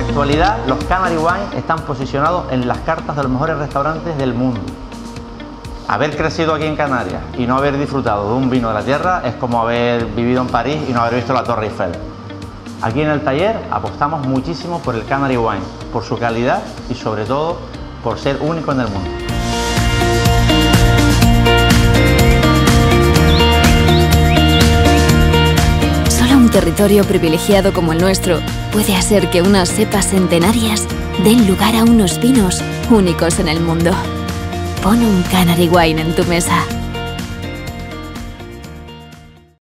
actualidad, los Canary Wine están posicionados en las cartas de los mejores restaurantes del mundo. Haber crecido aquí en Canarias y no haber disfrutado de un vino de la tierra es como haber vivido en París y no haber visto la Torre Eiffel. Aquí en el taller apostamos muchísimo por el Canary Wine, por su calidad y sobre todo por ser único en el mundo. Solo un territorio privilegiado como el nuestro puede hacer que unas cepas centenarias den lugar a unos vinos únicos en el mundo. Pon un Canary Wine en tu mesa.